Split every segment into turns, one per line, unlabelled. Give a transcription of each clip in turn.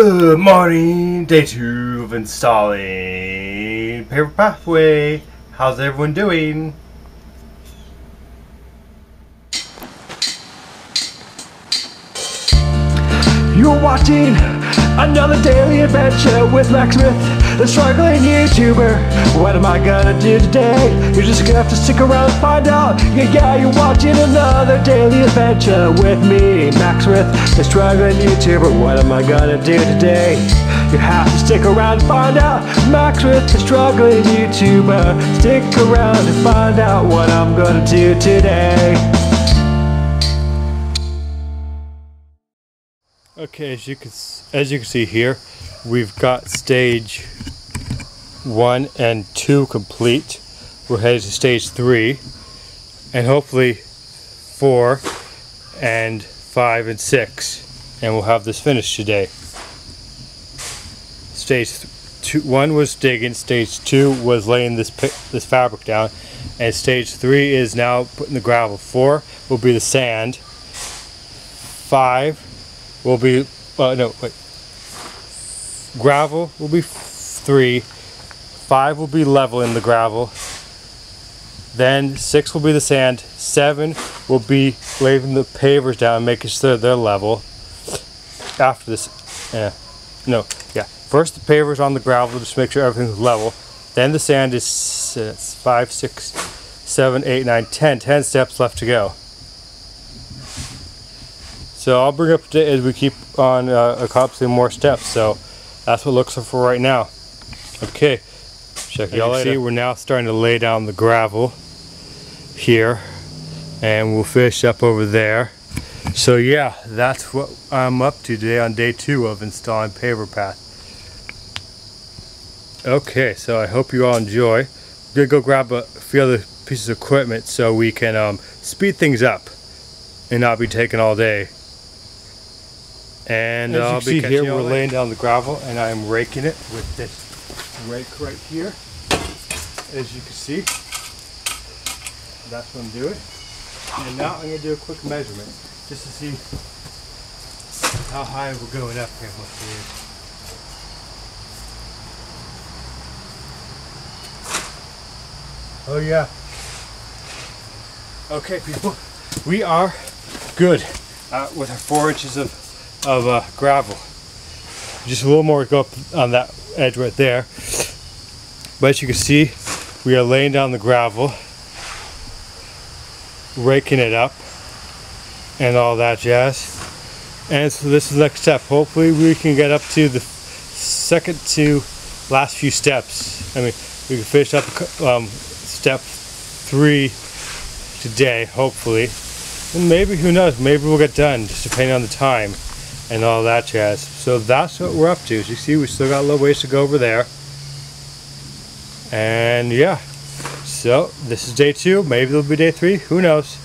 Good morning, day two of installing Paver Pathway. How's everyone doing?
You're watching another daily adventure with Max Smith, the struggling YouTuber. What am I gonna do today? You're just gonna have to stick around and find out. Yeah, yeah, you're watching another daily adventure with me, Max Smith, the struggling YouTuber. What am I gonna do today? You have to stick around and find out. Max Smith, the struggling YouTuber. Stick around and find out what I'm gonna do today.
Okay, as you can as you can see here, we've got stage one and two complete. We're headed to stage three, and hopefully four and five and six, and we'll have this finished today. Stage two, one was digging. Stage two was laying this this fabric down, and stage three is now putting the gravel. Four will be the sand. Five will be uh, no wait. Gravel will be three five will be level in the gravel then six will be the sand seven will be laying the pavers down and making sure they're level. After this yeah no yeah first the pavers on the gravel just make sure everything's level then the sand is uh, five six seven eight nine ten ten steps left to go so I'll bring up to date as we keep on uh, accomplishing more steps. So that's what it looks for right now. Okay, check y'all later. See, we're now starting to lay down the gravel here, and we'll finish up over there. So yeah, that's what I'm up to today on day two of installing Paver Path. Okay, so I hope you all enjoy. I'm gonna go grab a few other pieces of equipment so we can um, speed things up and not be taking all day. And
As you
I'll
can
be
see here.
We're laying down the gravel, and I'm raking it with this rake right here. As you can see, that's what I'm doing. And now I'm gonna do a quick measurement just to see how high we're going up here. What it is. Oh yeah. Okay, people, we are good uh, with our four inches of of uh, gravel. Just a little more to go up on that edge right there. But as you can see, we are laying down the gravel, raking it up, and all that jazz. And so this is the next step. Hopefully we can get up to the second to last few steps. I mean, we can finish up um, step three today, hopefully. And maybe, who knows, maybe we'll get done, just depending on the time and all that jazz. So that's what we're up to. As you see, we still got a little ways to go over there. And yeah, so this is day two. Maybe it'll be day three. Who knows?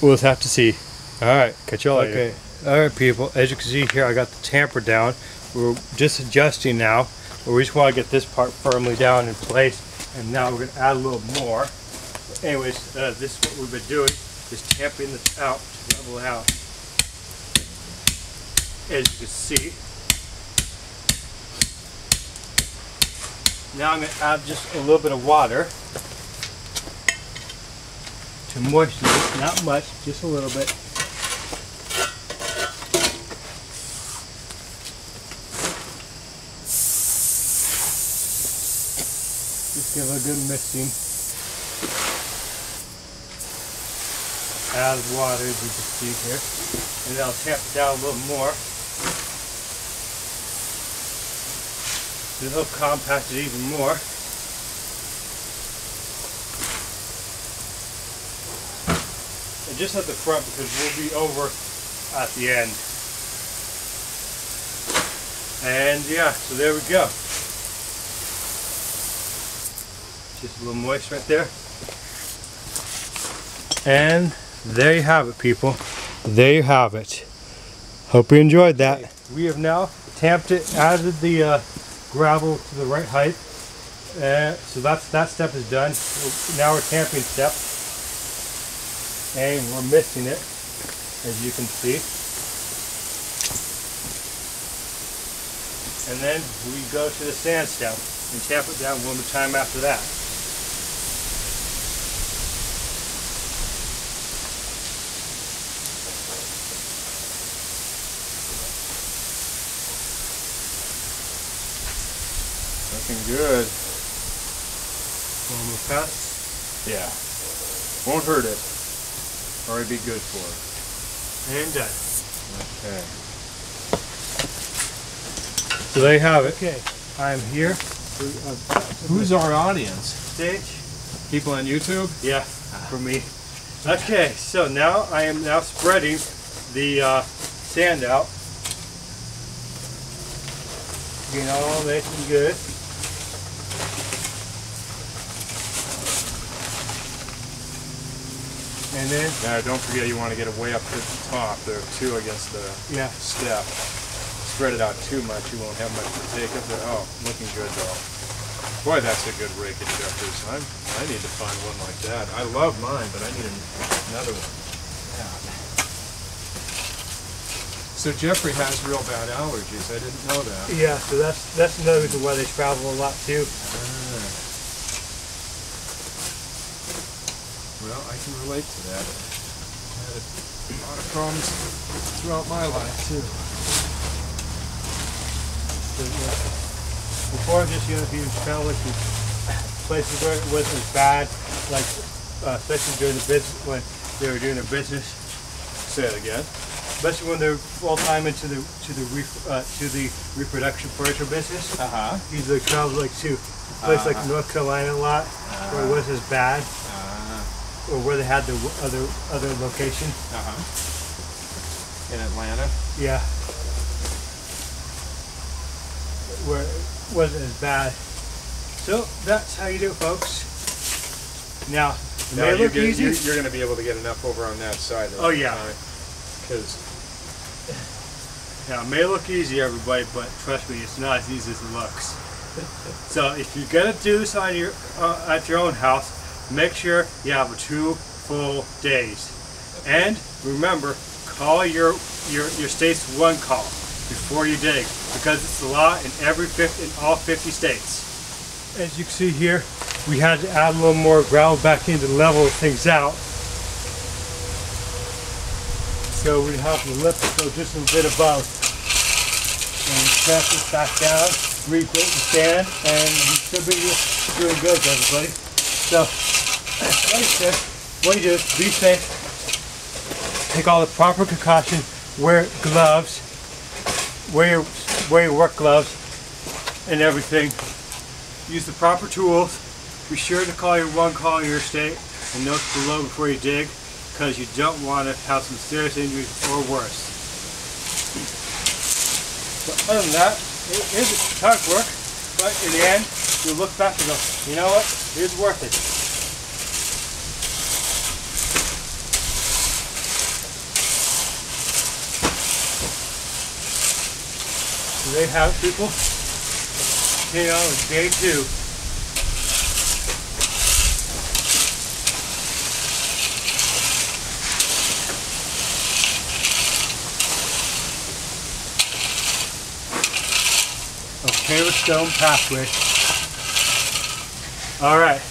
We'll have to see. All right, catch y'all later. Okay, all right, people. As you can see here, I got the tamper down. We're just adjusting now. We just want to get this part firmly down in place. And now we're gonna add a little more. But anyways, uh, this is what we've been doing. Just tamping this out to level out as you can see. Now I'm going to add just a little bit of water to moisten it, not much, just a little bit. Just give it a good mixing. Add water as you can see here. And I'll tamp it down a little more. It'll help compact it even more. And just at the front because we'll be over at the end. And yeah, so there we go. Just a little moist right there. And there you have it, people. There you have it. Hope you enjoyed that. We have now tamped it, added the uh, gravel to the right height. Uh, so that's that step is done. Now we're tamping step. And we're missing it, as you can see. And then we go to the sand step and tap it down one more time after that.
Looking good.
One more pass.
Yeah. Won't hurt it. Or it'd be good for it.
And done.
Okay.
So they have it. Okay. I'm here.
Who's our audience?
Stage.
People on YouTube?
Yeah, for me. Okay, so now I am now spreading the uh, sand out. Getting all nice and good. And then,
Now, don't forget you want to get it way up to the top there, too, against the
yeah,
step. Spread it out too much, you won't have much to take up there. Oh, looking good though. Boy, that's a good rake at Jeffers. I'm, I need to find one like that. I love mine, but I need an, another one. So Jeffrey has real bad allergies. I didn't know that.
yeah. So that's that's another reason why they travel a lot too. Ah.
Well, I can relate to that. I had a lot of problems throughout my life too.
Before this, you know, if you travel to places where it wasn't as bad, like uh, especially during the business when they were doing their business.
Say it again.
especially when they're full time into the to the re, uh, to the reproduction furniture business.
Uh huh.
Usually travel like to a place like
Uh-huh.
North Carolina a lot, where it wasn't as bad,
Uh
or where they had the other other location.
huh. In Atlanta.
Yeah, where it wasn't as bad. So that's how you do it, folks. Now, it
Now
may
you
look
get,
easy.
you, you're going to be able to get enough over on that side.
Oh, yeah.
Because
Now, it may look easy, everybody, but trust me, it's not as easy as it looks. so, if you're gonna do this on your uh, at your own house, make sure you have two full days. And remember, call your your your state's one call before you dig, because it's the law in every 50, in all 50 states. As you can see here, we had to add a little more gravel back in to level things out. So we have the lip to go just a bit above. And press this back down, regrate the sand, and you should be doing good, everybody. So, like what you do is be safe, take all the proper precaution, wear gloves, wear your, wear your work gloves, and everything. Use the proper tools. Be sure to call your one call your state and note below before you dig because you don't want to have some serious injuries or worse. But other than that, it is hard work, but in the end, you'll look back and go, you know what, it was worth it. So they have people, you know, day two. Okay, Stone Pathway. All right.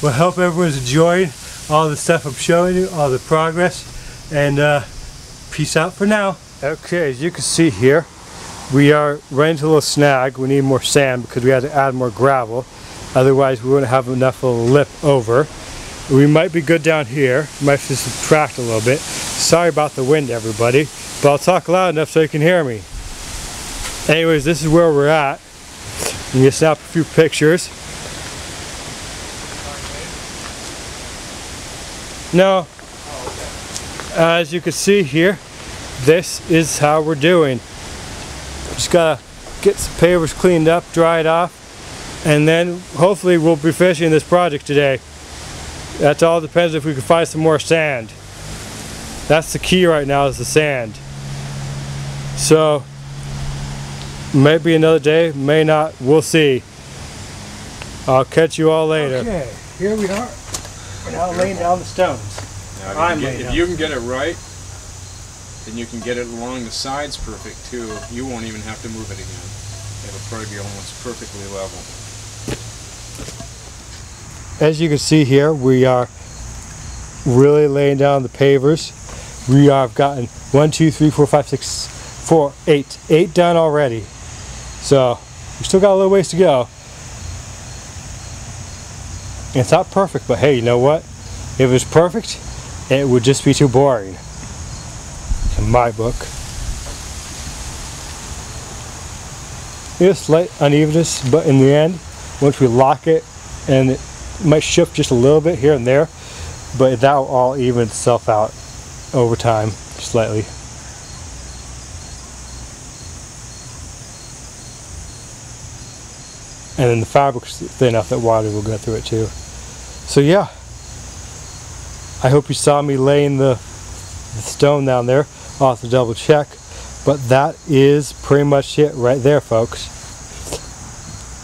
Well, hope everyone's enjoyed all the stuff I'm showing you, all the progress, and uh, peace out for now. Okay, as you can see here, we are right into a little snag. We need more sand because we had to add more gravel. Otherwise, we wouldn't have enough of a lip over. We might be good down here. We Might to subtract a little bit. Sorry about the wind, everybody, but I'll talk loud enough so you can hear me. Anyways, this is where we're at. I'm gonna snap a few pictures. No. As you can see here, this is how we're doing. Just gotta get some pavers cleaned up, dried off, and then hopefully we'll be finishing this project today. That all depends if we can find some more sand. That's the key right now is the sand. So, maybe another day, may not, we'll see. I'll catch you all later. Okay, here we are. We're now laying down the stones.
Now, if,
I'm
you, can get,
out.
if you can get it right, then you can get it along the sides perfect too. You won't even have to move it again. It'll probably be almost perfectly level.
As you can see here, we are really laying down the pavers. We have gotten one, two, three, four, five, six, four, eight, eight done already. So we still got a little ways to go. It's not perfect, but hey, you know what? If it was perfect, it would just be too boring. My book. There's slight unevenness, but in the end, once we lock it, and it might shift just a little bit here and there, but that will all even itself out over time, slightly. And then the fabric's thin enough that water will go through it too. So yeah, I hope you saw me laying the, the stone down there. I'll have to double check. But that is pretty much it right there, folks.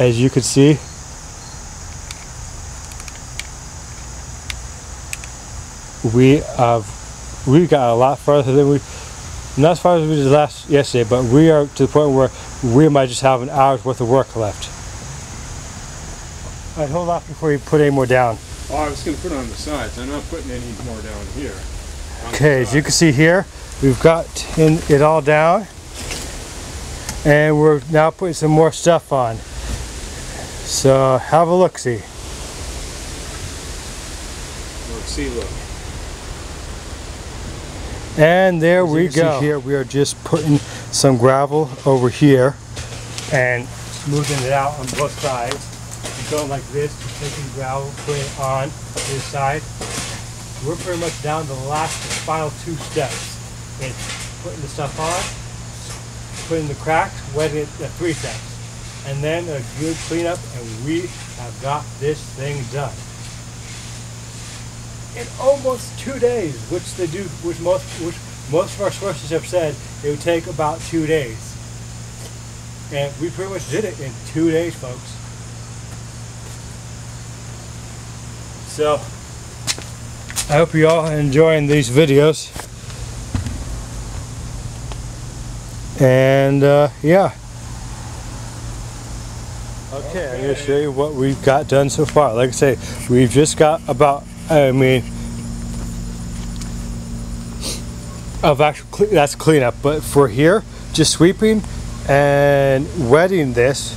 As you can see, we have we got a lot further than we not as far as we did last yesterday, but we are to the point where we might just have an hour's worth of work left. Alright, hold off before you put any more down.
Oh, I was going to put it on the sides. I'm not putting any more down here.
Okay, as you can see here, we've got in, it all down. And we're now putting some more stuff on. So have a look see.
Look, see, look.
And there
As
we go. here we are just putting some gravel over here and smoothing it out on both sides. Going like this, taking gravel, putting it on this side. We're pretty much down to the last final two steps. It's putting the stuff on, putting the cracks, wetting it at three steps. And then a good cleanup and we have got this thing done in almost two days, which they do, which most, which most of our sources have said it would take about two days. And we pretty much did it in two days, folks. So, I hope you all are enjoying these videos. And uh, yeah. Okay, I'm to show you what we've got done so far. Like I say, we've just got about, I mean, of actual, that's cleanup. But for here, just sweeping and wetting this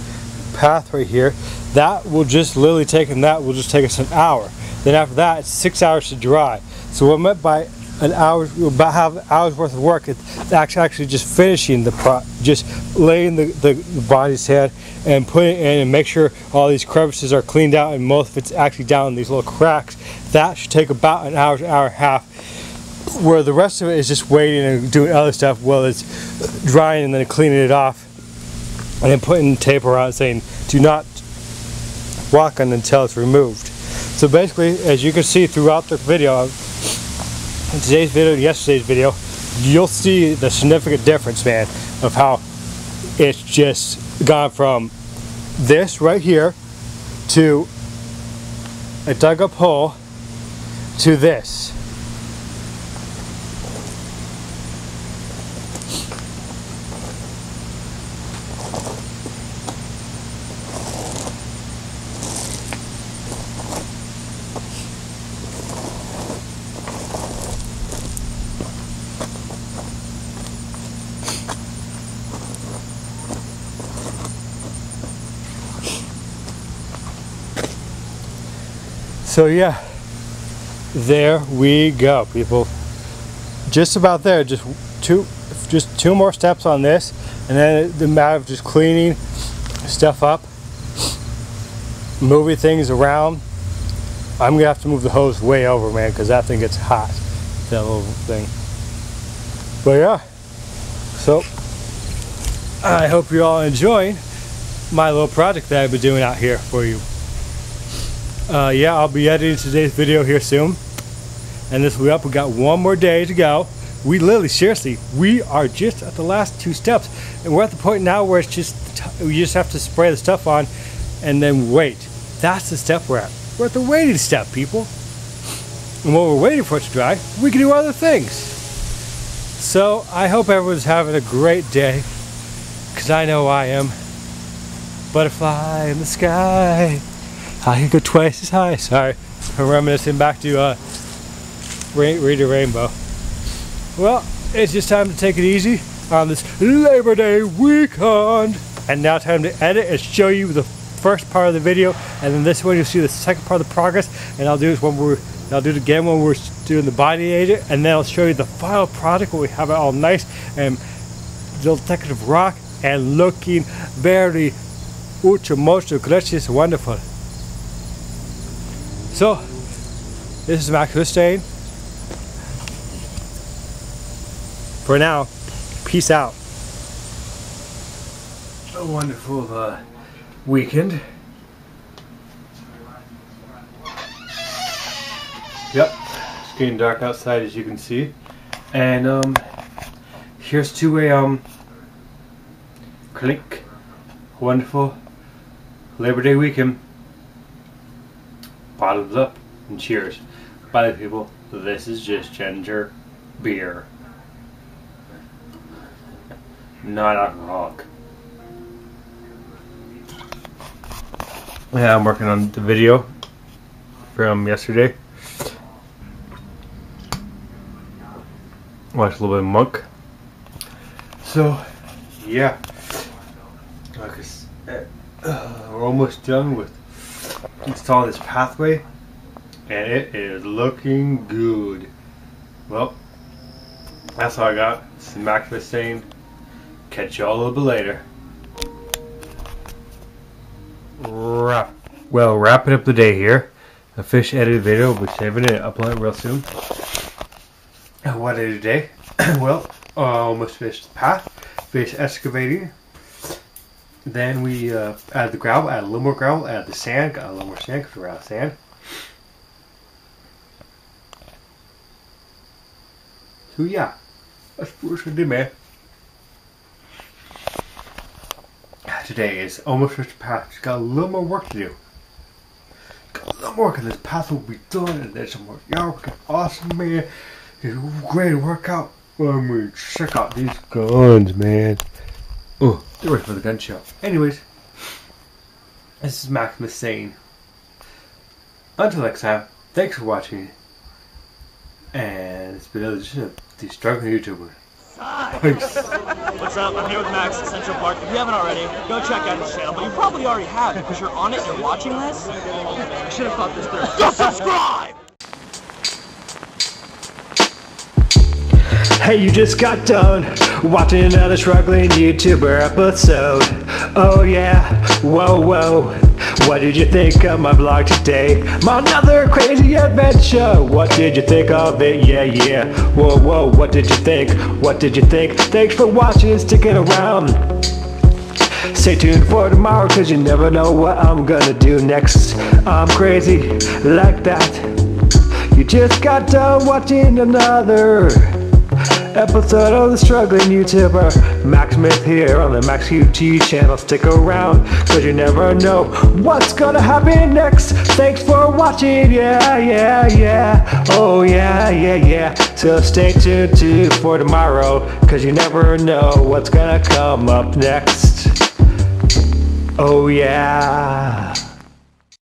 path right here, that will just literally take, and that will just take us an hour. Then after that, it's six hours to dry. So what I meant by an hour, about have hour's worth of work, it's actually just finishing the pro, just laying the, the, the body's head and putting it in and make sure all these crevices are cleaned out and most of it's actually down in these little cracks. That should take about an hour, hour and a half. Where the rest of it is just waiting and doing other stuff while it's drying and then cleaning it off and then putting tape around saying do not walk on until it's removed. So basically, as you can see throughout the video, in today's video and yesterday's video, you'll see the significant difference, man, of how it's just gone from this right here to a dug up hole to this. So yeah, there we go, people. Just about there. Just two, just two more steps on this, and then the matter of just cleaning stuff up, moving things around. I'm gonna have to move the hose way over, man, because that thing gets hot. That little thing. But yeah, so I hope you're all enjoying my little project that I've been doing out here for you. Uh, yeah, I'll be editing today's video here soon. And this will be up. We got one more day to go. We literally, seriously, we are just at the last two steps. And we're at the point now where it's just, we just have to spray the stuff on and then wait. That's the step we're at. We're at the waiting step, people. And while we're waiting for it to dry, we can do other things. So I hope everyone's having a great day, because I know I am. Butterfly in the sky, I can go twice as high. Sorry, I'm reminiscing back to uh, Reading Rainbow. Well, it's just time to take it easy on this Labor Day weekend. And now time to edit and show you the first part of the video and then this one you'll see the second part of the progress and I'll do this when we're I'll do it again when we're doing the body agent and then I'll show you the final product where we have it all nice and little decorative rock and looking very ultra mocho glitchy wonderful. So this is Max Hussein. For now, peace out. A wonderful uh, weekend. Yep, it's getting dark outside as you can see. And um, here's to a um, clink, wonderful Labor Day weekend. Bottoms up and cheers. By the people, this is just ginger beer. Not alcoholic. Yeah, I'm working on the video from yesterday. Watched a little bit of Monk. So, yeah. Uh, we're almost done with installing this pathway. And it is looking good. Well, that's all I got. Is Maximus saying, catch y'all a little bit later. Wrap. Well, wrapping up the day here. A fish edited video will be saving it and uploading real soon. What did today? well, I almost finished the path. Finished excavating. Then we uh, add the gravel, add a little more gravel, add the sand, got a little more sand because we're out of sand. So yeah, that's what did, man. today is almost the path. Just got a little more work to do. Got a little more and this path will be done and there's some more work. Awesome man. It's a great workout. I mean check out these guns man. Oh, they're ready for the gun show. Anyways, this is Maximus saying until next time, thanks for watching. And it's been another just a struggling YouTuber.
What's up? I'm here with Max at Central Park. If you haven't already, go check out his channel. But you probably already have because you're on it and you're watching this. I should have thought this through. Go subscribe!
Hey, you just got done watching another struggling YouTuber episode. Oh yeah, whoa whoa. What did you think of my vlog today? My another crazy adventure. What did you think of it? Yeah, yeah. Whoa, whoa. What did you think? What did you think? Thanks for watching, sticking around. Stay tuned for tomorrow, cause you never know what I'm gonna do next. I'm crazy like that. You just got done watching another episode of the struggling YouTuber Max Smith here on the Max QT channel. Stick around, cause you never know what's gonna happen next. Thanks for watching, yeah, yeah, yeah. Oh, yeah, yeah, yeah. So stay tuned too for tomorrow, cause you never know what's gonna come up next. Oh, yeah.